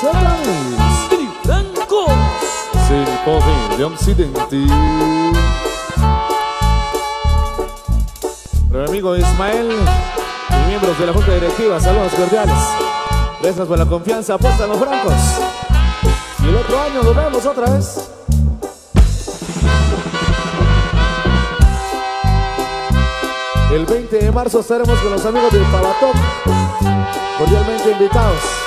Satanás Britancos Se podem de Occidente Nuestro amigo Ismael y miembros de la Junta Directiva, saludos cordiales. Gracias por la confianza, apuestan los francos. Y el otro año nos vemos otra vez. El 20 de marzo estaremos con los amigos del Palatón, cordialmente invitados.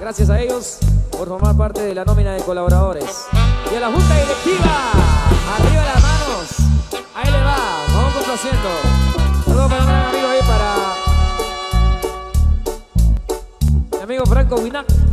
Gracias a ellos por formar parte de la nómina de colaboradores. Y a la Junta Directiva, arriba las manos. Ahí le va, vamos complaciendo. Saludos para un gran amigo ahí, para mi amigo Franco Winac.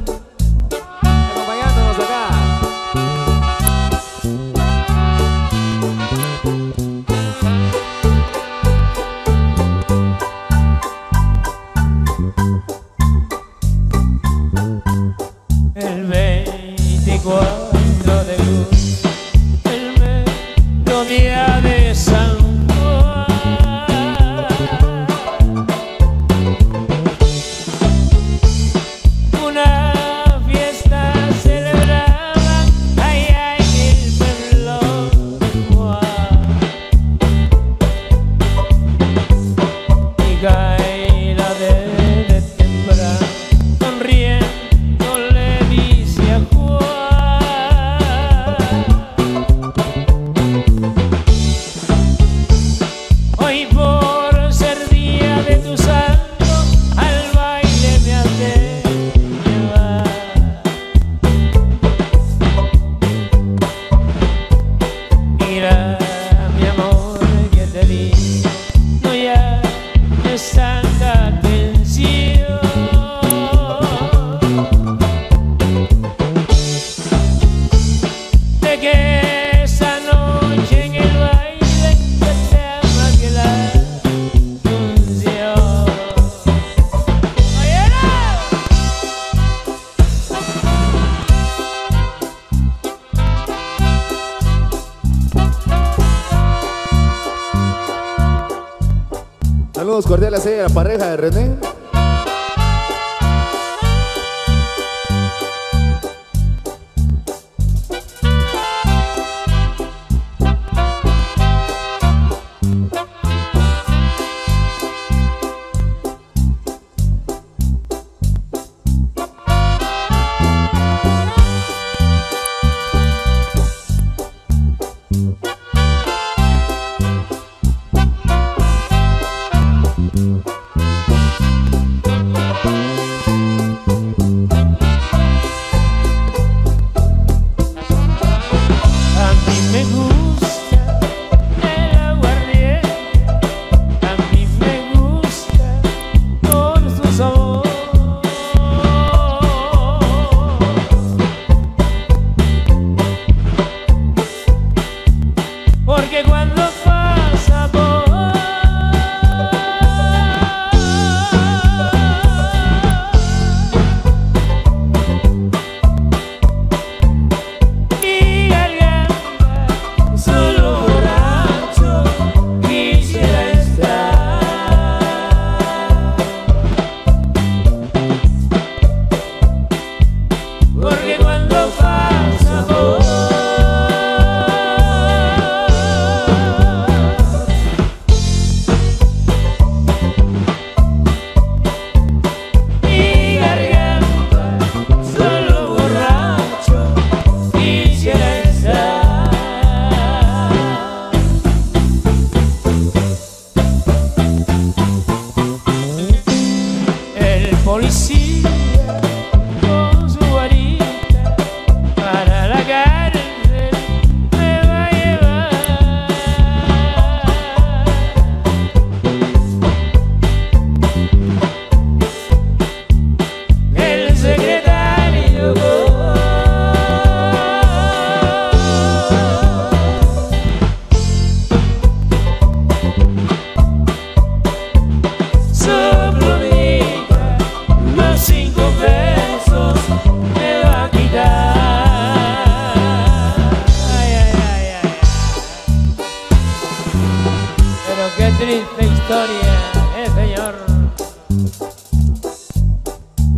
Saludos cordiales a la pareja de René.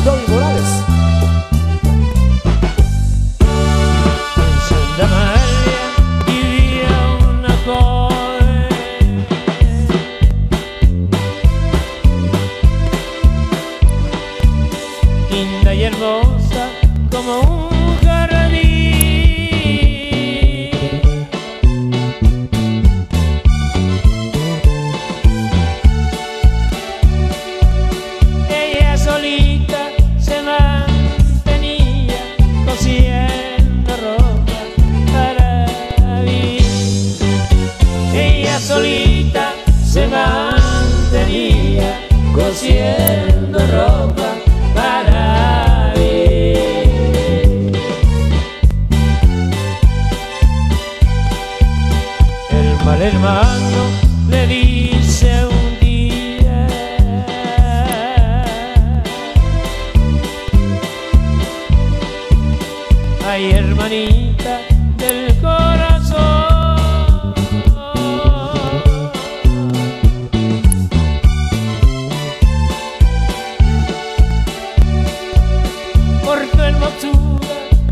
Morales.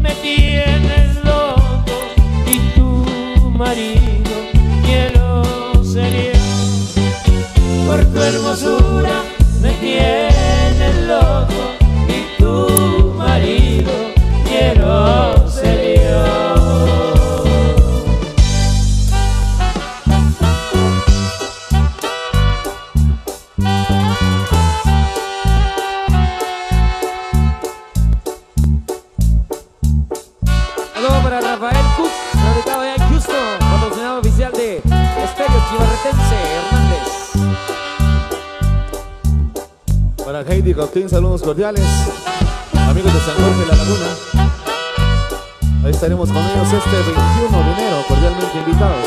me tienes loco y tu marido quiero sería por tu hermosura me tienes saludos cordiales. Amigos de San Jorge de la Laguna. Ahí estaremos con ellos este 21 de enero, cordialmente invitados.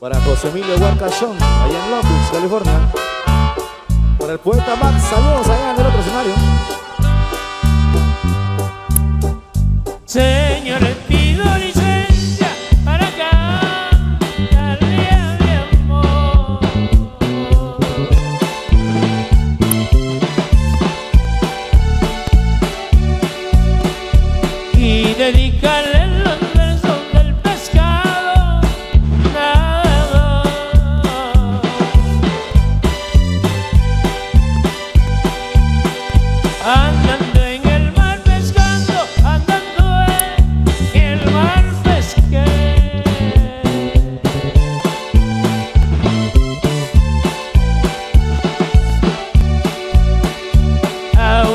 Para José Emilio Huarcachón, allá en Long California. Para el poeta Max, saludos allá en el otro escenario. Señores.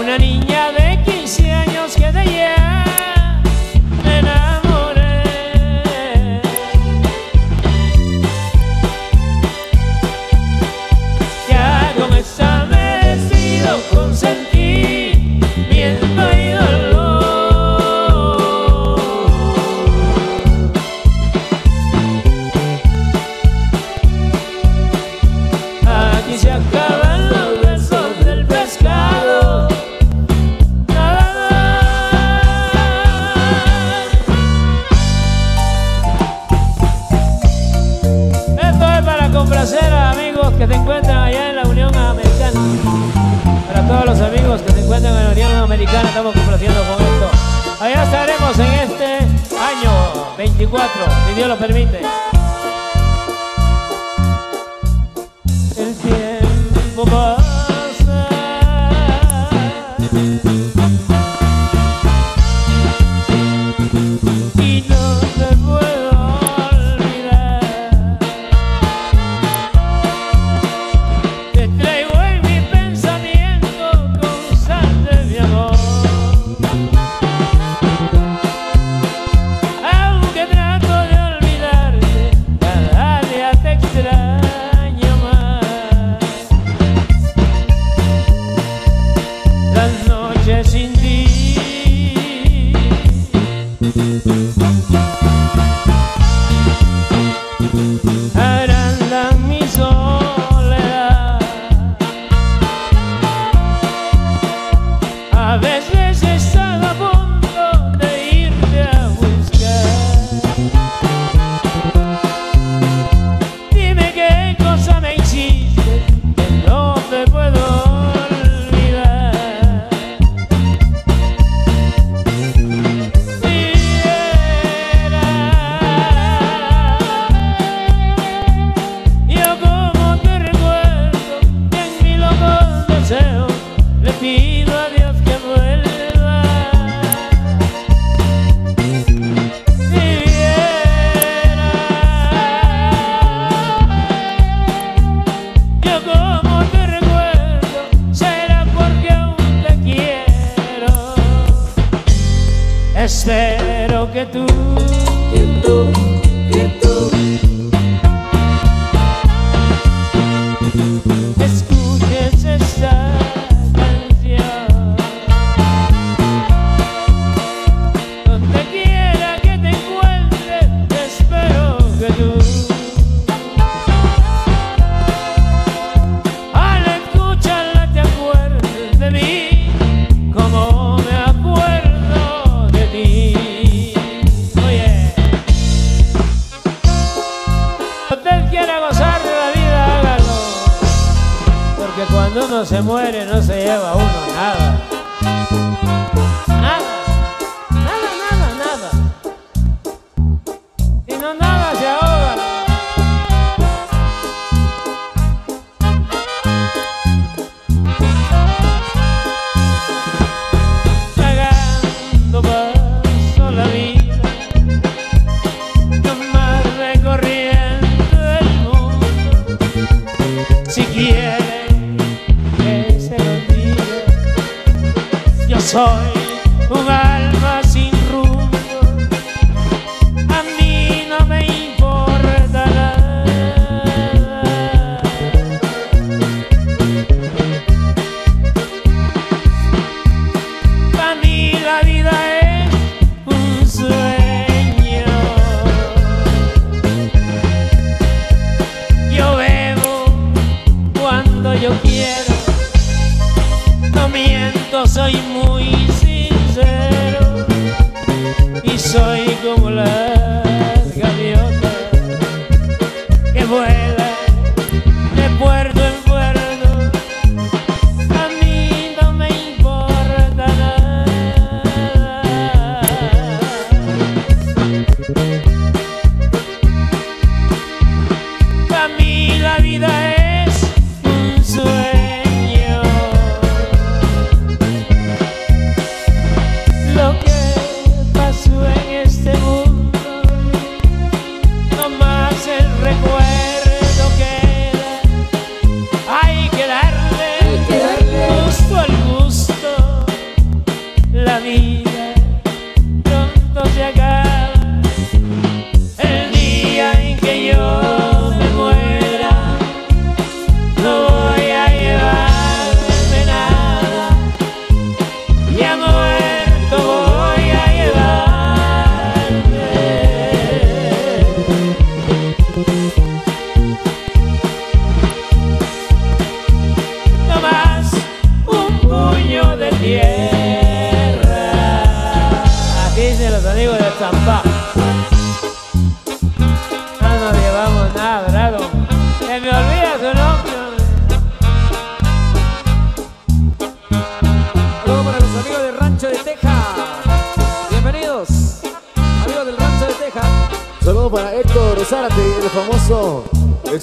una niña.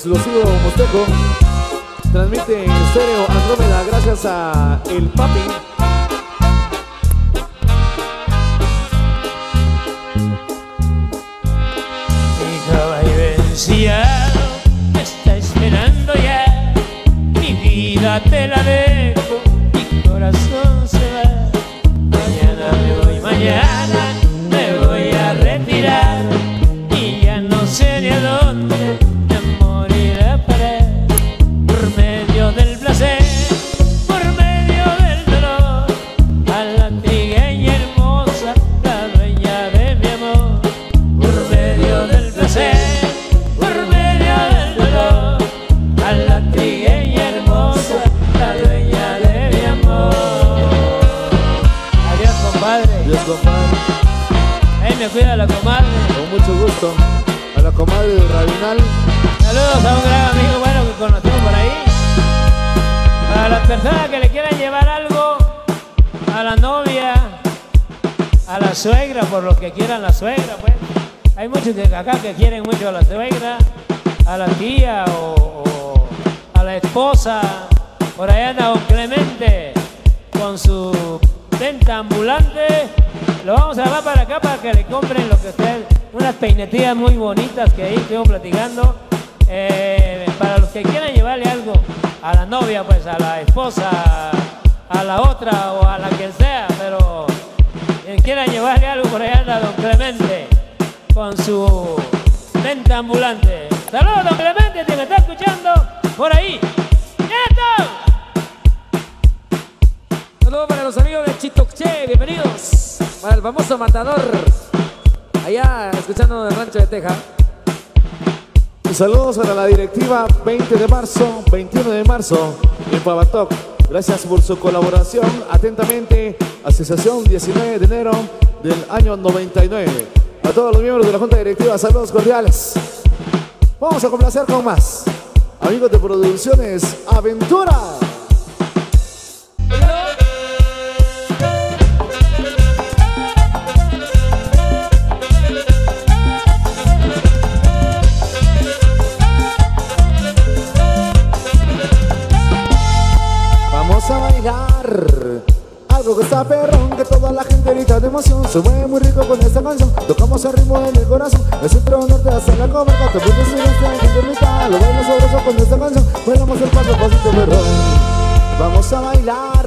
Explosivo mosteco. Transmite en estéreo Andrómeda gracias a El Papi. Que quieren mucho a la suegra, a la tía o, a la esposa. Por ahí anda don Clemente con su venta ambulante. Lo vamos a llevar para acá para que le compren lo que usted, unas peinetillas muy bonitas que ahí estuvimos platicando. Eh, para los que quieran llevarle algo a la novia, pues a la esposa, a la otra o a la quien sea, pero quien quieran llevarle algo por ahí anda don Clemente con su venta ambulante. Saludos don Clemente, que me está escuchando por ahí. Saludos para los amigos de Chitoche, bienvenidos. Para el famoso matador, allá escuchando el rancho de Teja. Saludos para la directiva 20 de marzo, 21 de marzo en Pavatoc. Gracias por su colaboración. Atentamente, Asociación 19 de enero del año 99. A todos los miembros de la Junta Directiva, saludos cordiales. Vamos a complacer con más. Amigos de Producciones Aventura. Vamos a bailar algo que está perrón, que toda la gente grita de emoción. Se mueve muy el ritmo en el corazón. El centro norte hasta la comarca, te puedes subir esta gente grita. Lo baila sabroso con esta canción, bailamos el paso pasito perrón. Vamos a bailar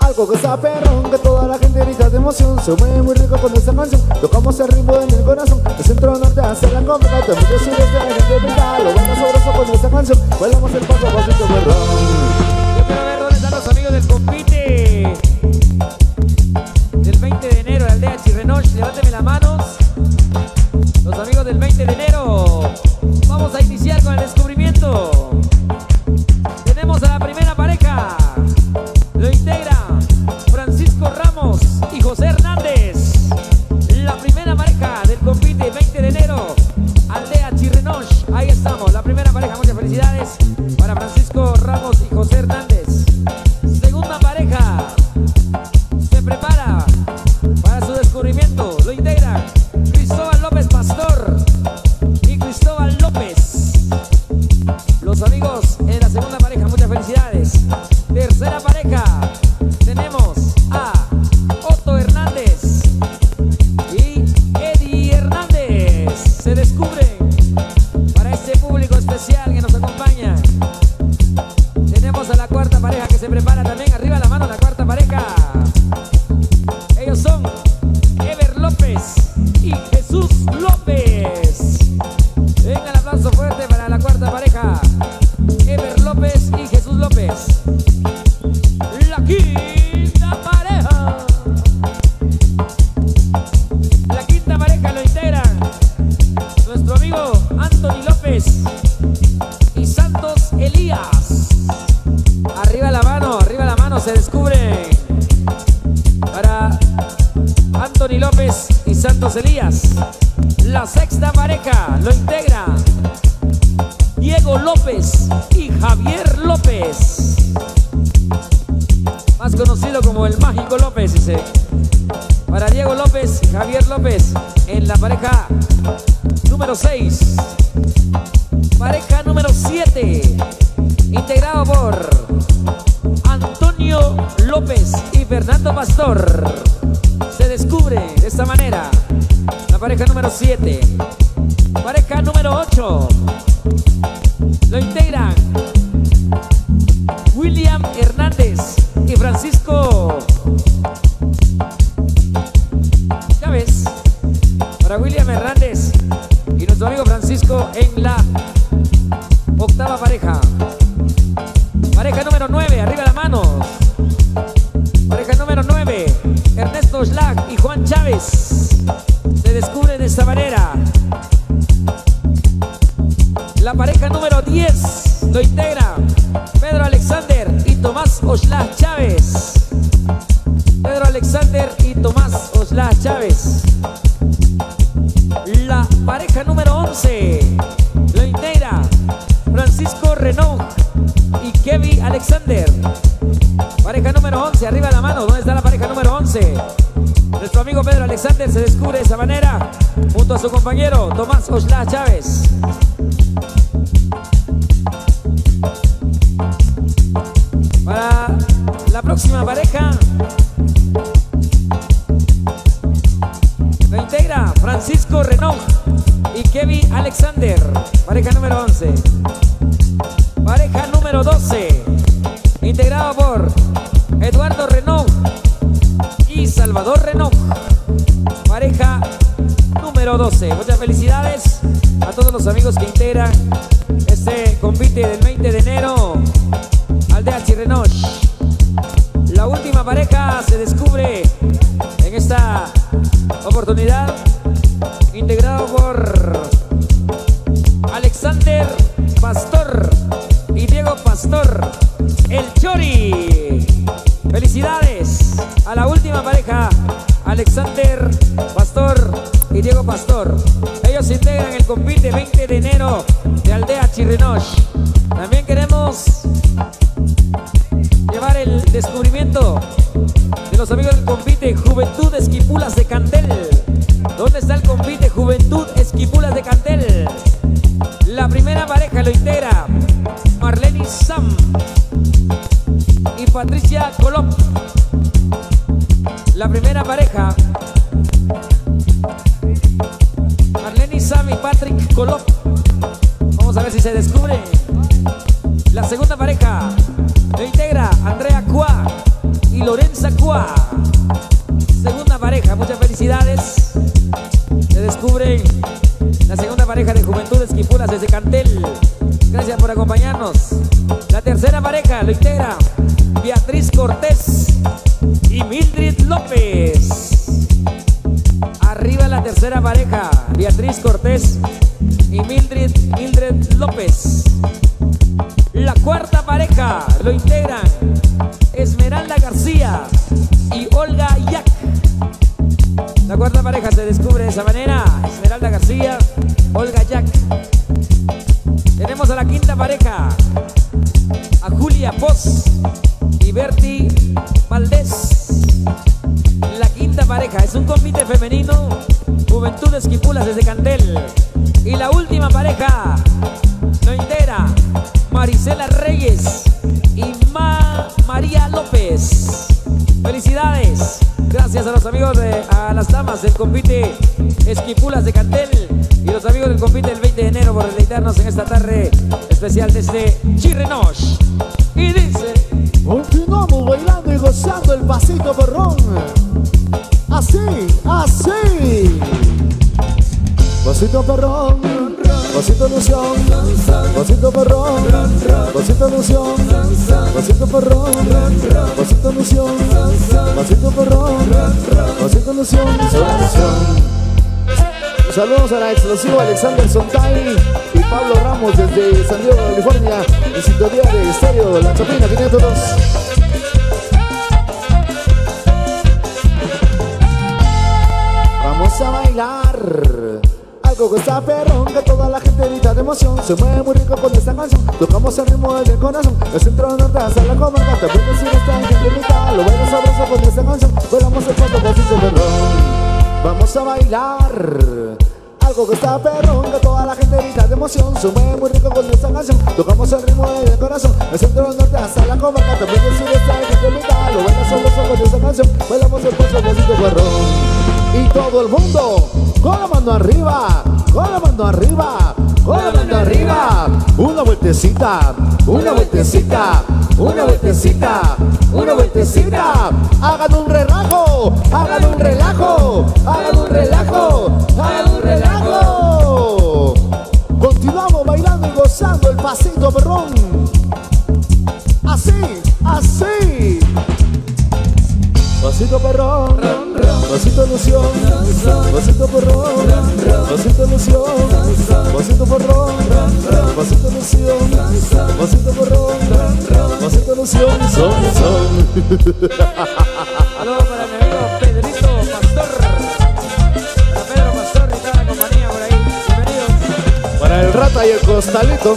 algo que está perrón, que toda la gente grita de emoción. Se mueve muy rico con esta canción, tocamos el ritmo en el corazón. El centro norte hasta la comarca, te puedes subir esta gente grita. Lo baila sabroso con esta canción, bailamos el paso pasito perrón. Se descubren conocido como el Mágico López, dice. Para Diego López y Javier López en la pareja número 6. Pareja número 7. Integrado por Antonio López y Fernando Pastor. Se descubre de esta manera la pareja número 7. Pareja número 8. La pareja número 10 lo integra Pedro Alexander y Tomás Oshlag Chávez. Pedro Alexander y Tomás Oshlag Chávez. La pareja número 11 lo integra Francisco Renault y Kevin Alexander. Pareja número 11, arriba la mano. ¿Dónde está la pareja número 11? Nuestro amigo Pedro Alexander se descubre de esa manera junto a su compañero Tomás Oshlag Chávez. Renault. Pareja número 12. Muchas felicidades a todos los amigos que integran este convite del 20 de enero. Aldea Chirrenoch. La última pareja se descubre en esta oportunidad, integrado por Alexander Pastor y Diego Pastor. Ellos integran el convite 20 de enero de Aldea Chirrenoch. También queremos llevar el descubrimiento de los amigos del convite Juventud Esquipulas de Cantel. ¿Dónde está el convite Juventud Esquipulas de Cantel? La primera pareja lo integra Marlene Sam y Patricia Colop. La primera pareja Marlene y Patrick Colop. Vamos a ver si se descubre. La segunda pareja lo integra Andrea Cua y Lorenza Cua. Segunda pareja, muchas felicidades. Se descubre la segunda pareja de Juventud Esquipulas desde Cantel. Manera. Esmeralda García, Olga Yak. Tenemos a la quinta pareja, a Julia Poz y Berti Valdés. La quinta pareja es un convite femenino, Juventud Esquipulas desde Cantel. Y la última pareja lo integra Marisela Reyes y Ma María López. Felicidades. Gracias a los amigos de las damas del convite Esquipulas de Cantel y los amigos del convite del 20 de enero por deleitarnos en esta tarde especial desde Chirrenoch. Y dice, Continuamos bailando y gozando el pasito porrón. Así, así. Pasito perrón, pasito ilusión, pasito perrón, pasito ilusión, pasito perrón, pasito ilusión, pasito perrón, pasito ilusión, ilusión. Saludos a la exclusiva Alexander Sontay y Pablo Ramos desde San Diego, California, en sintonía de Estéreo La Chapina 502. Algo que está perrón, que toda la gente grita de emoción. Se mueve muy rico con esta canción. Tocamos el ritmo del corazón. El centro norte hasta la comarca. También decir gente invita. Lo baila sabroso con esta canción. Bailamos el pato pasito perrón. Vamos a bailar Algo que está perrón, que toda la gente grita de emoción. Sube muy rico con esta canción. Tocamos el ritmo del corazón. El centro norte hasta la comarca. También del sureste hay gente mitad Lo buenas son los ojos de esta canción. Bailamos el pulso de perrón Y todo el mundo Con la mano arriba Con la mano arriba Con la mano arriba. Una vueltecita Una vueltecita Una vueltecita Una vueltecita. Hagan un relajo Hagan un relajo Hagan un relajo Hagan un relajo pasito perrón Así, así Pasito perrón, pasito ilusión, pasito perrón, pasito ilusión, pasito perrón, pasito ilusión, pasito perrón, pasito ilusión, son, son. Saludos para mi amigo Pedrito Pastor. Para Pedro Pastor y toda la compañía por ahí. Bienvenidos. Para el rata y el costalito.